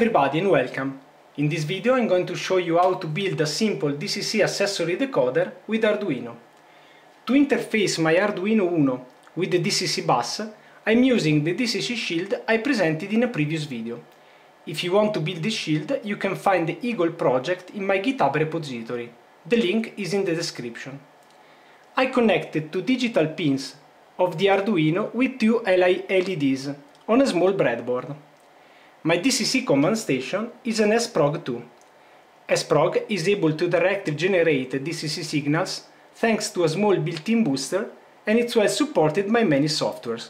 everybody and welcome! In this video I'm going to show you how to build a simple DCC accessory decoder with Arduino. To interface my Arduino Uno with the DCC bus, I'm using the DCC shield I presented in a previous video. If you want to build this shield, you can find the Eagle project in my GitHub repository. The link is in the description. I connected two digital pins of the Arduino with two LEDs on a small breadboard. My DCC command station is an SPROG2. SPROG is able to directly generate DCC signals thanks to a small built-in booster and it's well supported by many softwares.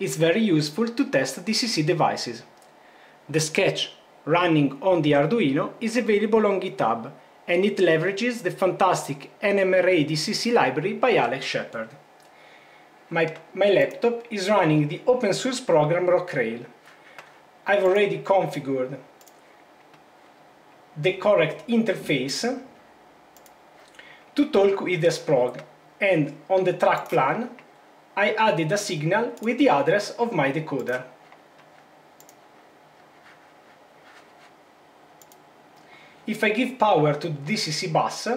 It's very useful to test DCC devices. The sketch running on the Arduino is available on GitHub and it leverages the fantastic NMRA DCC library by Alex Shepherd. My, my laptop is running the open source program Rocrail I've already configured the correct interface to talk with the SPROG and on the track plan I added a signal with the address of my decoder. If I give power to the DCC bus,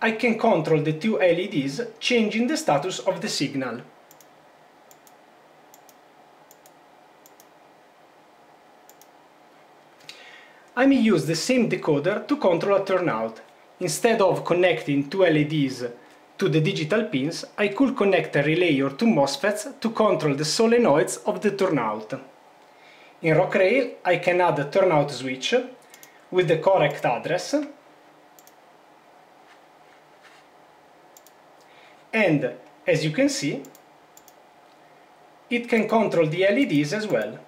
I can control the two LEDs changing the status of the signal. I may use the same decoder to control a turnout. Instead of connecting two LEDs to the digital pins, I could connect a relay or two MOSFETs to control the solenoids of the turnout. In Rocrail, I can add a turnout switch with the correct address and, as you can see, it can control the LEDs as well.